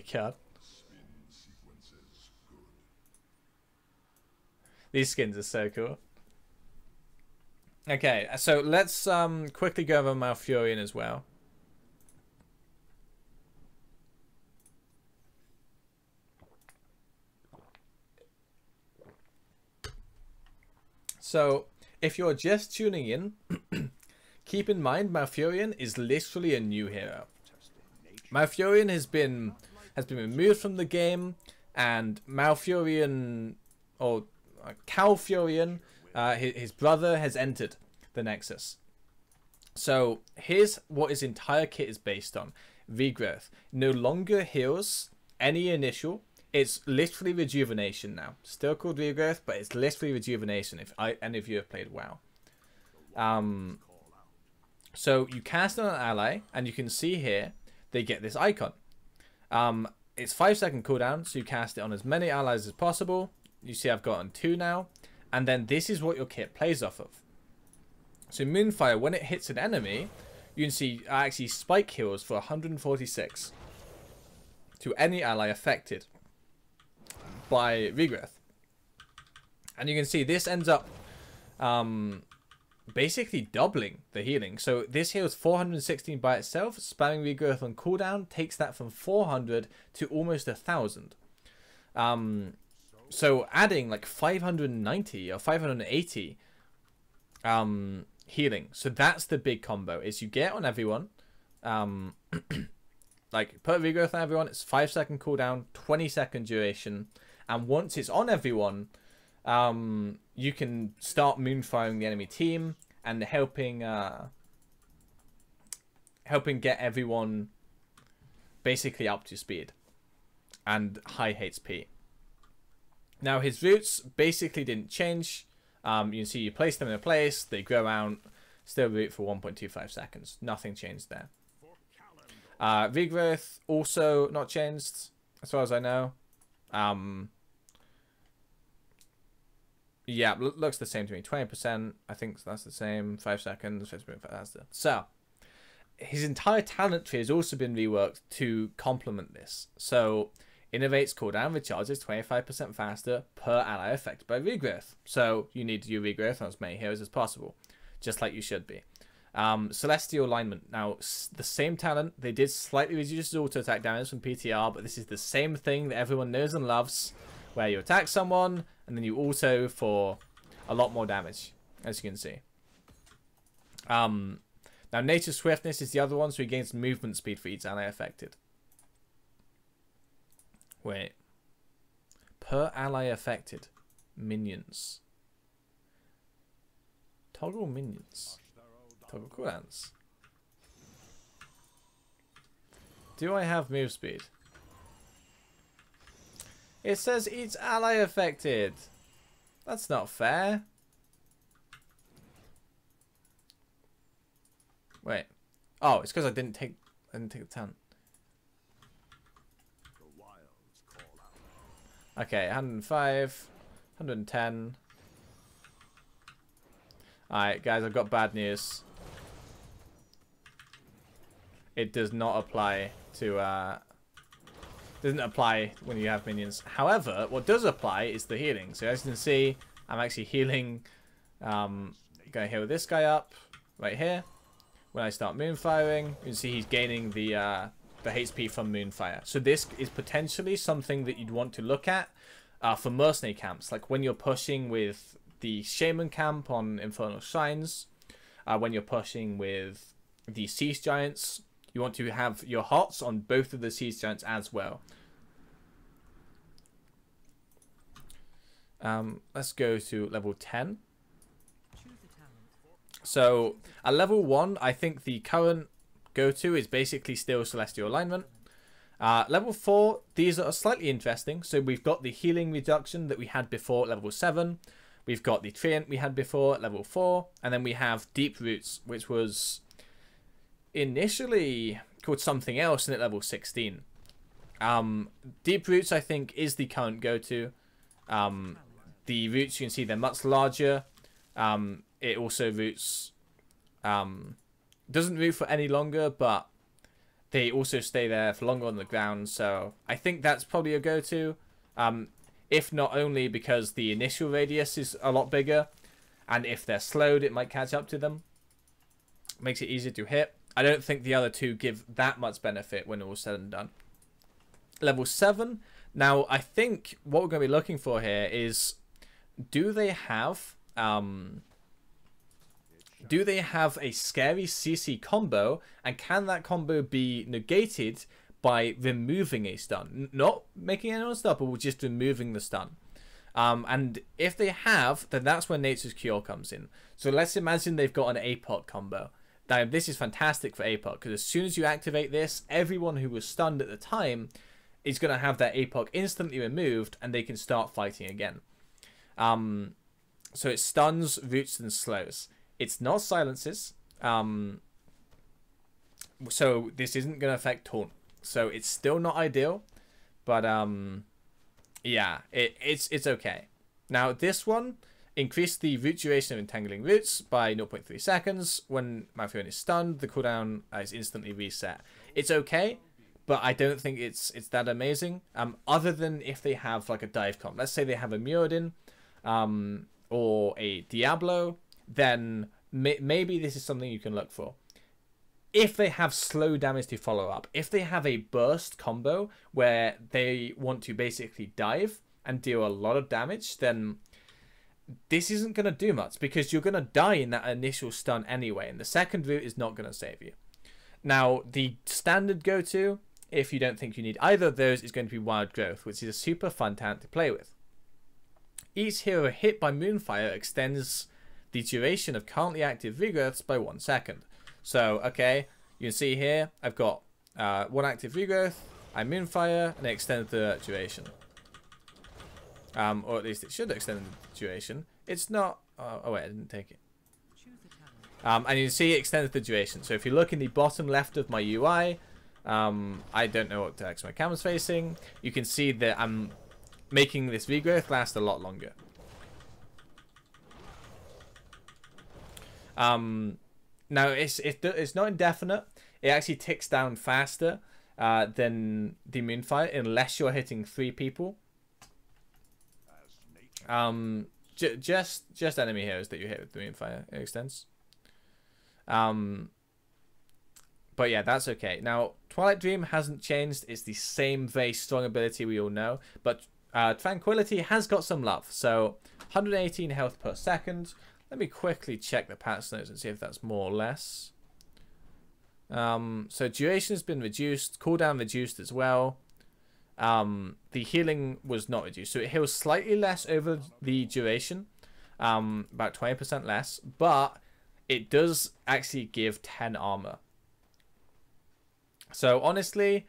my god. These skins are so cool. Okay, so let's um, quickly go over Malfurion as well. So, if you're just tuning in, keep in mind Malfurion is literally a new hero. Malfurion has been has been removed from the game, and Malfurion or uh, Calfurion, uh, his, his brother, has entered the Nexus. So here's what his entire kit is based on: regrowth. No longer heals any initial. It's literally rejuvenation now. Still called regrowth, but it's literally rejuvenation. If I, any of you have played WoW, um, so you cast on an ally, and you can see here they get this icon. Um, it's five second cooldown, so you cast it on as many allies as possible. You see I've gotten two now. And then this is what your kit plays off of. So Moonfire, when it hits an enemy, you can see I actually spike heals for 146 to any ally affected by Regrowth. And you can see this ends up um, basically doubling the healing. So this heals 416 by itself. Spamming Regrowth on cooldown takes that from 400 to almost a 1000. Um, so adding like 590 or 580 um, healing. So that's the big combo is you get on everyone. Um, like put regrowth on everyone. It's 5 second cooldown, 20 second duration. And once it's on everyone, um, you can start moonfiring the enemy team and helping uh, helping get everyone basically up to speed and high HP. Now his roots basically didn't change. Um, you can see you place them in a place, they grow out, still root for 1.25 seconds. Nothing changed there. Uh, regrowth also not changed, as far as I know. Um, yeah, looks the same to me. 20%, I think that's the same. 5 seconds, 50% faster. So, his entire talent tree has also been reworked to complement this. So, Innervate's cooldown recharges 25% faster per ally affected by regrowth. So, you need to do regrowth on as many heroes as possible, just like you should be. Um, Celestial Alignment. Now, the same talent, they did slightly reduce auto attack damage from PTR, but this is the same thing that everyone knows and loves, where you attack someone, and then you auto for a lot more damage, as you can see. Um, now, Nature Swiftness is the other one, so he gains movement speed for each ally affected. Wait. Per ally affected. Minions. Toggle minions. Toggle cooldowns. Do I have move speed? It says each ally affected. That's not fair. Wait. Oh, it's because I didn't take I didn't take the talent. Okay, 105, 110. Alright, guys, I've got bad news. It does not apply to uh, doesn't apply when you have minions. However, what does apply is the healing. So as you can see, I'm actually healing. Um, going to heal this guy up right here. When I start moonfiring, you can see he's gaining the uh, the HP from moonfire. So this is potentially something that you'd want to look at uh, for mercenary camps. Like when you're pushing with the shaman camp on Infernal Shrines, uh, when you're pushing with the Siege Giants, you want to have your hearts on both of the Siege Giants as well. Um, let's go to level 10. So, at level 1, I think the current go-to is basically still Celestial Alignment. Uh, level 4, these are slightly interesting. So we've got the healing reduction that we had before level 7. We've got the Treant we had before level 4. And then we have Deep Roots, which was initially called something else and at level 16. Um, Deep Roots, I think, is the current go-to. Um, the roots, you can see they're much larger. Um, it also roots... Um, doesn't root for any longer, but they also stay there for longer on the ground, so I think that's probably a go-to. Um, if not only because the initial radius is a lot bigger, and if they're slowed, it might catch up to them. Makes it easier to hit. I don't think the other two give that much benefit when all said and done. Level 7. Now, I think what we're going to be looking for here is, do they have... Um, do they have a scary CC combo, and can that combo be negated by removing a stun? Not making anyone unstoppable, but just removing the stun. Um, and if they have, then that's where Nature's Cure comes in. So let's imagine they've got an APOC combo. Now, this is fantastic for APOC, because as soon as you activate this, everyone who was stunned at the time is going to have their APOC instantly removed, and they can start fighting again. Um, so it stuns, roots, and slows. It's not silences. Um, so this isn't going to affect taunt. So it's still not ideal, but um, yeah, it, it's it's okay. Now this one increased the root duration of entangling roots by 0.3 seconds. When Malfurion is stunned, the cooldown is instantly reset. It's okay, but I don't think it's it's that amazing. Um, other than if they have like a dive comp. Let's say they have a Muradin, um, or a Diablo then may maybe this is something you can look for. If they have slow damage to follow up, if they have a burst combo where they want to basically dive and deal a lot of damage, then this isn't going to do much because you're going to die in that initial stun anyway, and the second root is not going to save you. Now, the standard go-to, if you don't think you need either of those, is going to be Wild Growth, which is a super fun talent to play with. Each hero hit by Moonfire extends the duration of currently active regrowths by one second. So, okay, you can see here, I've got uh, one active regrowth, I Moonfire, and it extended the duration. Um, or at least it should extend the duration. It's not... Uh, oh wait, I didn't take it. Um, and you see it extended the duration. So if you look in the bottom left of my UI, um, I don't know what direction my camera's facing, you can see that I'm making this regrowth last a lot longer. Um, now it's it, it's not indefinite. It actually ticks down faster uh, than the Moonfire unless you're hitting three people. Um, just just enemy heroes that you hit with the Moonfire it extends. Um, but yeah, that's okay. Now, Twilight Dream hasn't changed. It's the same very strong ability we all know. But uh, Tranquility has got some love. So, 118 health per second. Let me quickly check the patch notes and see if that's more or less. Um, so duration has been reduced, cooldown reduced as well. Um, the healing was not reduced, so it heals slightly less over the duration, um, about 20% less, but it does actually give 10 armor. So honestly,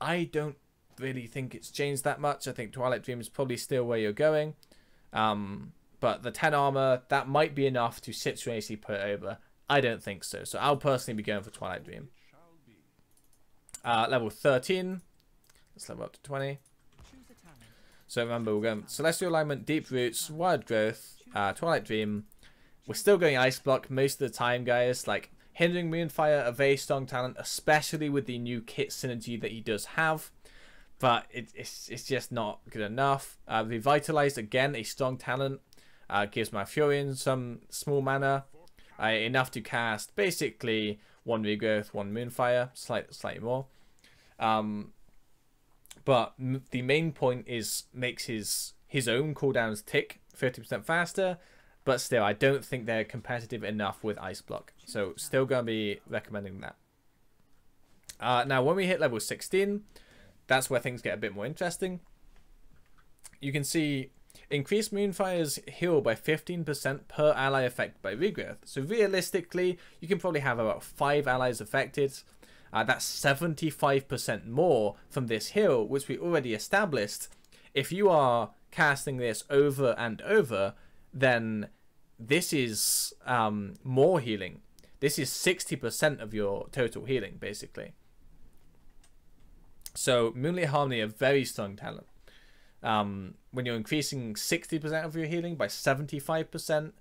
I don't really think it's changed that much. I think Twilight Dream is probably still where you're going. Um, but the 10 armor, that might be enough to situationally put over. I don't think so. So I'll personally be going for Twilight Dream. Uh, level 13. Let's level up to 20. So remember, we're going Celestial Alignment, Deep Roots, Wild Growth, uh, Twilight Dream. We're still going Ice Block most of the time, guys. Like, Hindering Moonfire, a very strong talent, especially with the new kit synergy that he does have. But it, it's, it's just not good enough. Uh, Revitalized, again, a strong talent. Uh, gives Malfurion some small mana, uh, enough to cast basically one Regrowth, one Moonfire, slight, slightly more. Um, but the main point is makes his his own cooldowns tick 50% faster, but still, I don't think they're competitive enough with Ice Block. So still going to be recommending that. Uh, now, when we hit level 16, that's where things get a bit more interesting. You can see Increase Moonfire's heal by 15% per ally affected by Regrowth. So realistically, you can probably have about 5 allies affected. Uh, that's 75% more from this heal, which we already established. If you are casting this over and over, then this is um, more healing. This is 60% of your total healing, basically. So Moonlit Harmony, a very strong talent. Um, when you're increasing 60% of your healing by 75%,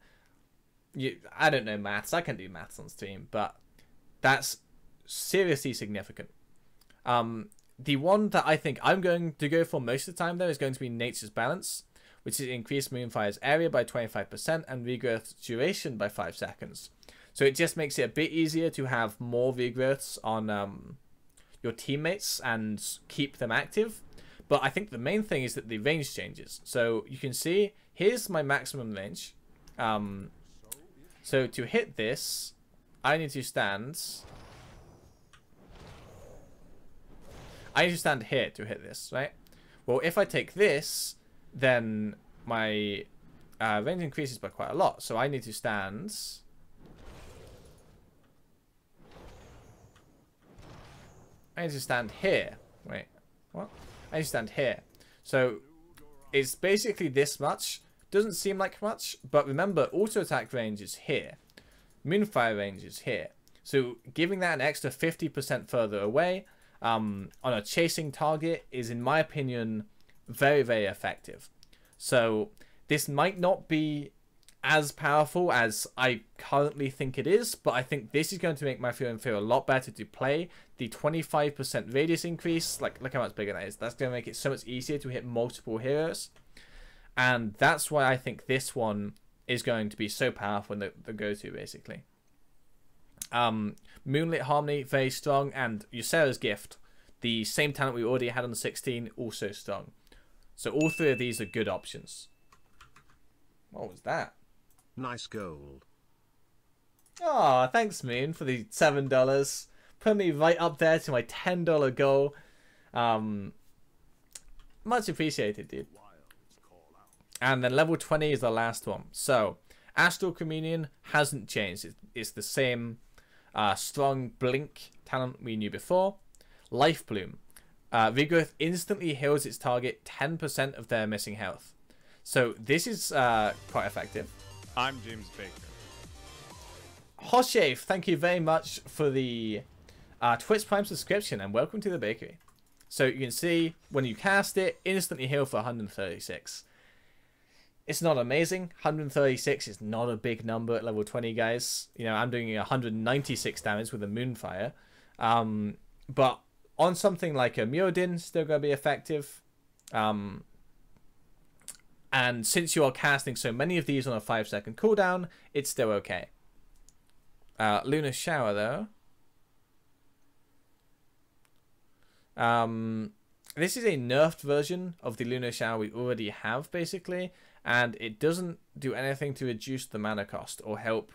you I don't know maths. I can do maths on stream, but that's seriously significant. Um, the one that I think I'm going to go for most of the time, though, is going to be Nature's Balance, which is increased Moonfire's area by 25% and regrowth duration by 5 seconds. So it just makes it a bit easier to have more regrowths on um, your teammates and keep them active. But I think the main thing is that the range changes. So you can see, here's my maximum range. Um, so to hit this, I need to stand I need to stand here to hit this, right? Well, if I take this, then my uh, range increases by quite a lot. So I need to stand... I need to stand here. Wait, what? I need to stand here. So it's basically this much. Doesn't seem like much, but remember, auto attack range is here. Moonfire range is here. So giving that an extra 50% further away um, on a chasing target is, in my opinion, very, very effective. So this might not be as powerful as I currently think it is, but I think this is going to make my feeling feel a lot better to play. The 25% radius increase, like look how much bigger that is. That's going to make it so much easier to hit multiple heroes. And that's why I think this one is going to be so powerful in the, the go-to, basically. Um, Moonlit Harmony, very strong, and Ysera's Gift, the same talent we already had on the 16, also strong. So all three of these are good options. What was that? Nice gold. Oh, thanks, Moon, for the $7. Put me right up there to my $10 goal. Um, much appreciated, dude. And then level 20 is the last one. So, Astral Communion hasn't changed. It's the same uh, strong Blink talent we knew before. Life Bloom. Uh, Regrowth instantly heals its target 10% of their missing health. So this is uh, quite effective. I'm James Baker. Hoshave, thank you very much for the uh, Twitch Prime subscription and welcome to the bakery. So you can see when you cast it, instantly heal for 136. It's not amazing. 136 is not a big number at level 20, guys. You know, I'm doing 196 damage with a Moonfire. Um, but on something like a Muradin, still going to be effective. Um, and since you are casting so many of these on a 5 second cooldown, it's still okay. Uh, Lunar Shower, though. Um, this is a nerfed version of the Lunar Shower we already have, basically and it doesn't do anything to reduce the mana cost or help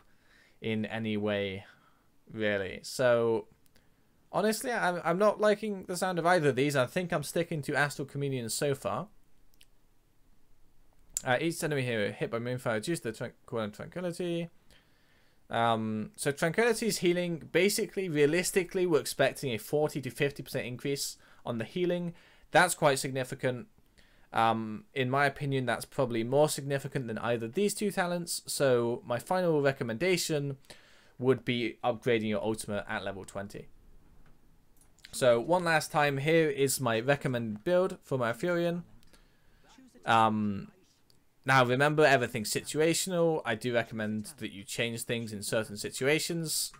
in any way, really. So, honestly, I'm, I'm not liking the sound of either of these. I think I'm sticking to Astral Communion so far. Uh, each enemy hero hit by Moonfire reduces the tran Tranquility. Um, so Tranquility's healing, basically, realistically, we're expecting a 40 to 50% increase on the healing. That's quite significant. Um, in my opinion, that's probably more significant than either of these two talents. So my final recommendation would be upgrading your ultimate at level 20. So one last time, here is my recommended build for Malfurion. Um, now remember, everything's situational. I do recommend that you change things in certain situations.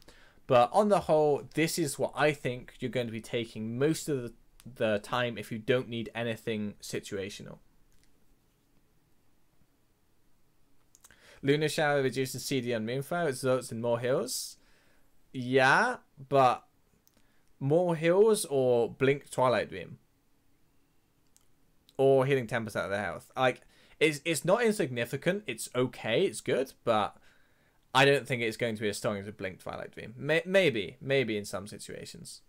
But on the whole, this is what I think you're going to be taking most of the the time if you don't need anything situational. Lunar Shower reduces CD on Moonfire, results in more hills. Yeah, but more hills or Blink Twilight Dream? Or healing 10% of their health. Like, it's, it's not insignificant. It's okay. It's good, but I don't think it's going to be as strong as a Blink Twilight Dream. May maybe. Maybe in some situations.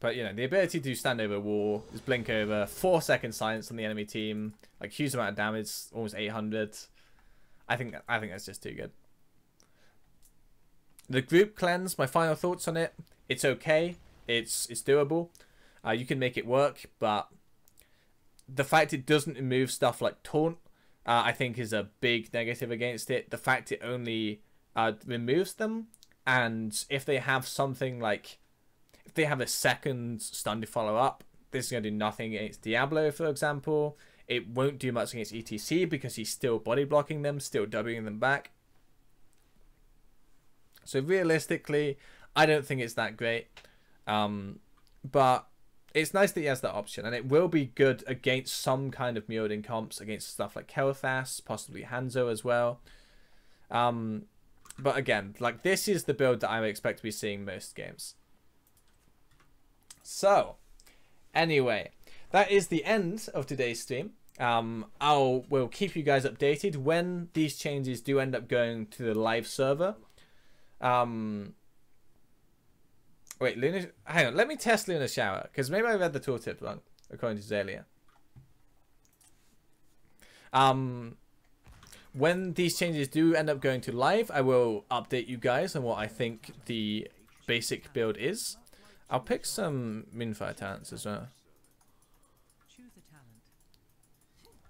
But you know, the ability to stand over wall, just blink over, four second silence on the enemy team, like huge amount of damage, almost 800. I think I think that's just too good. The group cleanse, my final thoughts on it. It's okay. It's it's doable. Uh, you can make it work, but the fact it doesn't remove stuff like taunt, uh, I think is a big negative against it. The fact it only uh, removes them, and if they have something like if they have a second stun to follow up, this is going to do nothing against Diablo, for example. It won't do much against ETC because he's still body blocking them, still Wing them back. So realistically, I don't think it's that great. Um, but it's nice that he has that option, and it will be good against some kind of Mjolnir comps, against stuff like Kael'thas, possibly Hanzo as well. Um, but again, like this is the build that I would expect to be seeing most games. So, anyway, that is the end of today's stream. Um, I'll will keep you guys updated when these changes do end up going to the live server. Um, wait, Luna, hang on. Let me test Luna Shower because maybe I read the tooltip wrong according to Zalia. Um, when these changes do end up going to live, I will update you guys on what I think the basic build is. I'll pick some Moonfire talents as well. Choose a talent.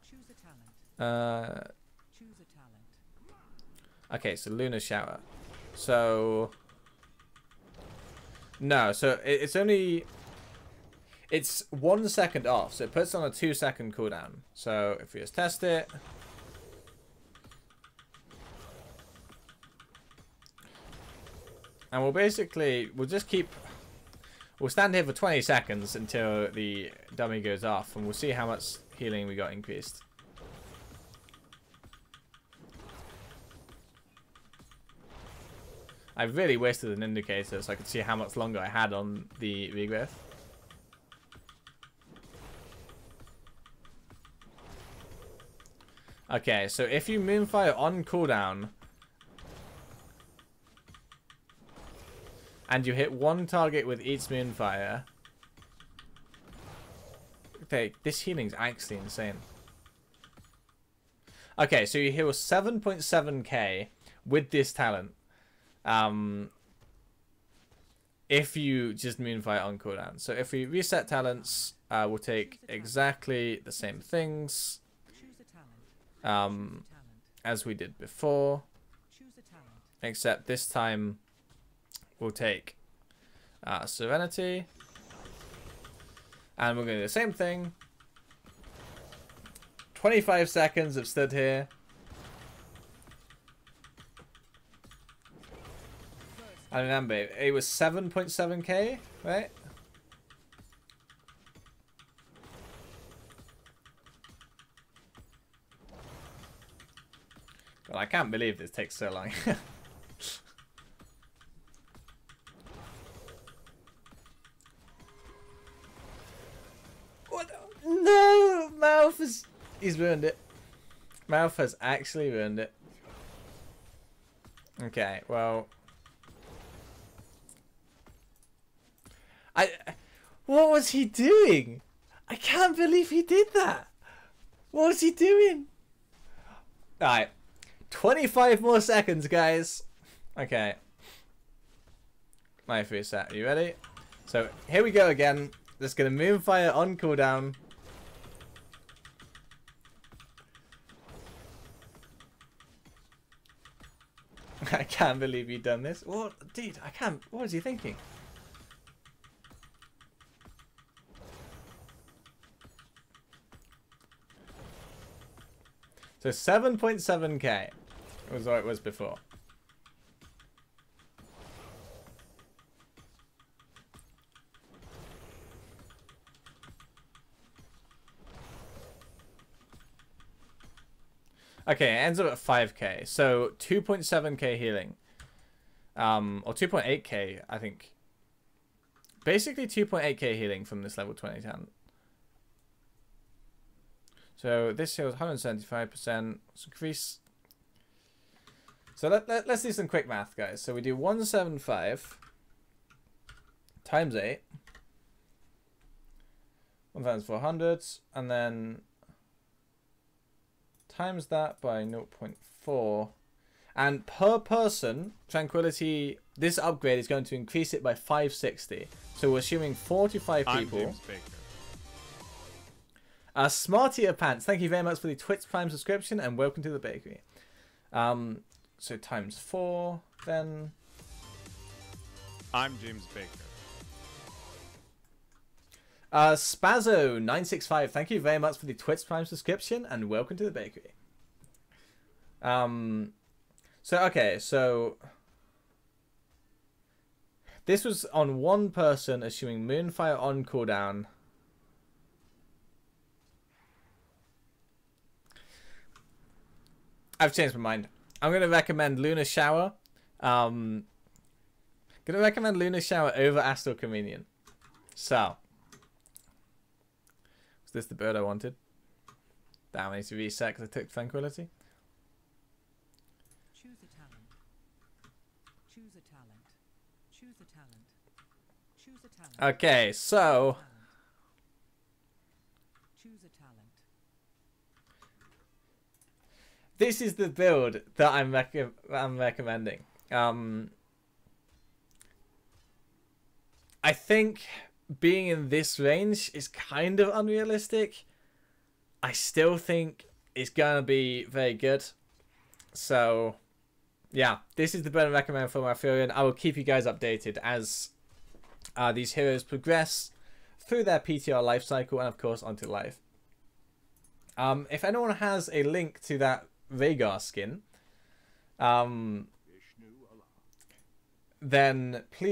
Choose a talent. Uh, Choose a talent. okay, so Lunar Shower. So no, so it, it's only it's one second off, so it puts on a two second cooldown. So if we just test it. And we'll basically, we'll just keep, we'll stand here for 20 seconds until the dummy goes off, and we'll see how much healing we got increased. I really wasted an indicator so I could see how much longer I had on the regrowth. Okay, so if you Moonfire on cooldown and you hit one target with each Moonfire, okay, this healing's actually insane. Okay, so you heal 7.7k with this talent. Um, if you just Moonfire on cooldown. So if we reset talents, uh, we'll take exactly the same things Choose a talent. um, as we did before, Choose a talent. except this time we'll take uh, Serenity. And we're going to do the same thing. 25 seconds of stood here. I remember, it was 7.7k, right? Well, I can't believe this takes so long. what? No! Mouth has... He's ruined it. Mouth has actually ruined it. Okay, well... I... What was he doing? I can't believe he did that. What was he doing? Alright. 25 more seconds, guys. Okay. Life reset. Are you ready? So, here we go again. Just gonna Moonfire on cooldown. I can't believe you've done this. What? Dude, I can't. What was he thinking? So 7.7k was what it was before. Okay, it ends up at 5k. So 2.7k healing. Um, or 2.8k, I think. Basically 2.8k healing from this level 20 talent. So this heals 175%. Let's increase. So let, let, let's do some quick math, guys. So we do 175 times 8. 1400. And then times that by 0.4. And per person, Tranquility, this upgrade is going to increase it by 560. So we're assuming 45 I'm people. Uh, Smartier Pants, thank you very much for the Twitch Prime subscription and welcome to the bakery. Um, so times four, then. I'm James Baker. Uh, Spazzo965, thank you very much for the Twitch Prime subscription and welcome to the bakery. Um, so, okay, so. This was on one person, assuming Moonfire on cooldown. I've changed my mind. I'm going to recommend Lunar Shower. Um, going to recommend Lunar Shower over Astral Communion. So, was this the bird I wanted? Damn, I need to reset because I took Tranquility. Choose a talent. Choose a talent. Choose a talent. Choose a talent. Okay, so Choose a talent. this is the build that I'm rec- I'm recommending. Um, I think being in this range is kind of unrealistic. I still think it's gonna be very good. So, yeah, this is the I recommend for my. I will keep you guys updated as uh, these heroes progress through their PTR life cycle and, of course, onto life. Um, if anyone has a link to that Rhaegar skin, um, then please.